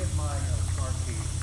get my uh, car keys.